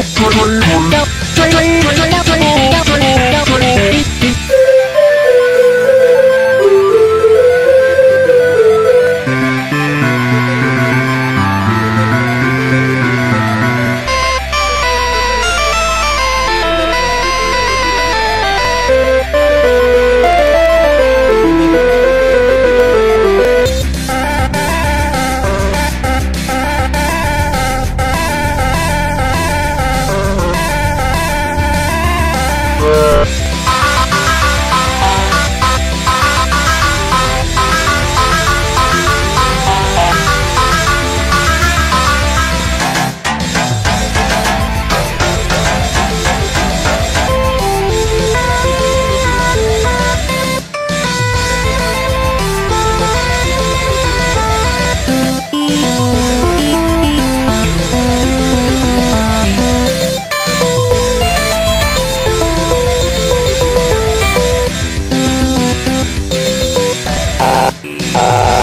Train, train, Uh...